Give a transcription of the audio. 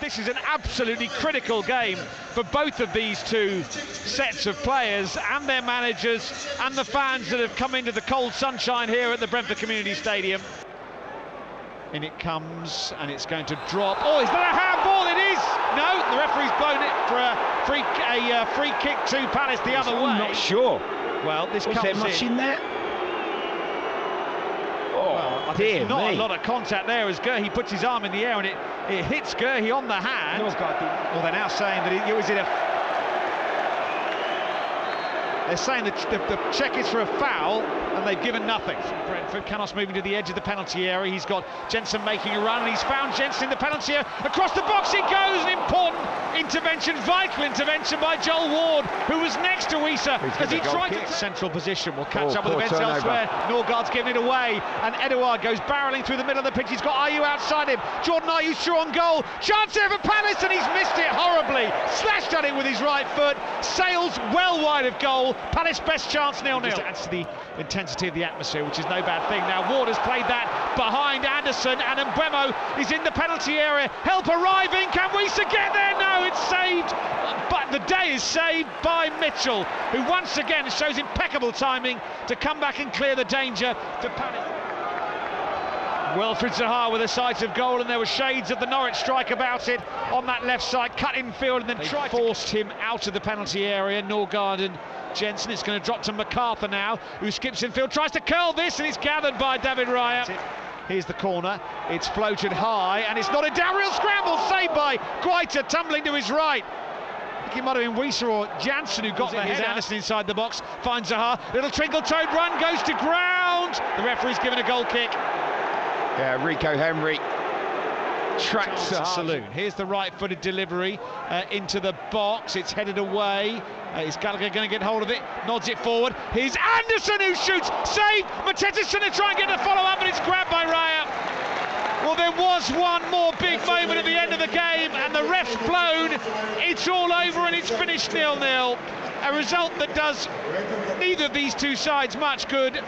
This is an absolutely critical game for both of these two sets of players and their managers and the fans that have come into the cold sunshine here at the Brentford Community Stadium. In it comes, and it's going to drop. Oh, is that a handball? It is. No, the referee's blown it for a free a uh, free kick to Palace the other way. I'm not sure. Well, this Was comes there much in. in there? Oh, I dear think not me. a lot of contact there as Guehi puts his arm in the air and it, it hits Guehi on the hand. Well, they're now saying that it, was it a. They're saying that the, the check is for a foul and they've given nothing. Brentford, Canos moving to the edge of the penalty area. He's got Jensen making a run and he's found Jensen in the penalty area. Across the box it goes. An important intervention, vital intervention by Joel Ward, who was next to Wissa as he tried kick? to. Central position will catch Oh, up with the events elsewhere. Norgaard's giving it away, and Edouard goes barreling through the middle of the pitch. He's got Ayew outside him. Jordan Ayew sure on goal. Chance here for Palace, and he's missed it horribly. Slashed at it with his right foot. Sails well wide of goal. Palace best chance nil nil. Adds to the intensity of the atmosphere, which is no bad thing. Now Ward has played that behind Andersen, and Mbeumo is in the penalty area. Help arriving. Can Wissa get there? No, it's saved. But the day is saved by Mitchell, who once again shows impeccable timing to come back and clear the danger for Palace. Wilfried Zaha with a sight of goal, and there were shades of the Norwich strike about it on that left side, cut in field, and then tried forced him out of the penalty area. Norgaard and Jensen. It's going to drop to McArthur now, who skips in field, tries to curl this, and it's gathered by David Raya. Here's the corner. It's floated high, and it's not a down real scramble, saved by Guaita, tumbling to his right. I think it might have been Weiser or Jansen who got the head. Andersen inside the box, finds Zaha. Little twinkle-toed run, goes to ground. The referee's given a goal kick. Yeah, Rico Henry tracks the Saloon. Here's the right-footed delivery uh, into the box. It's headed away. Uh, is Gallagher going to get hold of it? Nods it forward. Here's Andersen who shoots. Save. Mateta's is going to try and get the follow-up, and it's grabbed by Raya. Well, there was one more big moment at the end of the game, and the ref's blown. It's all over, and it's finished nil-nil. A result that does neither of these two sides much good.